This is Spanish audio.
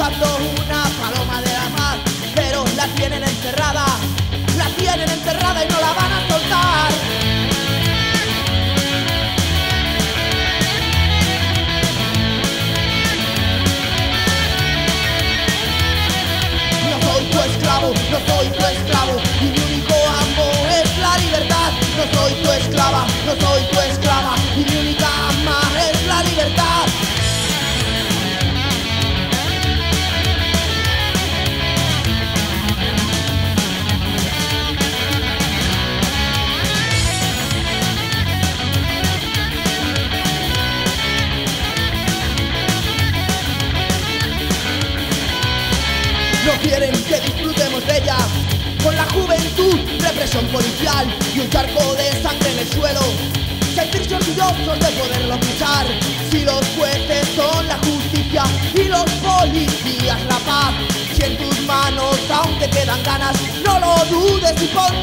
buscando una paloma de la mar, pero la tienen encerrada, la tienen encerrada y no la van a soltar. No soy tu esclavo, no soy tu No quieren que disfrutemos de ella. Con la juventud, represión policial Y un charco de sangre en el suelo. Sentirse orgullosos de poderlo pisar Si los jueces son la justicia Y los policías la paz. Si en tus manos aún te quedan ganas No lo dudes y luchar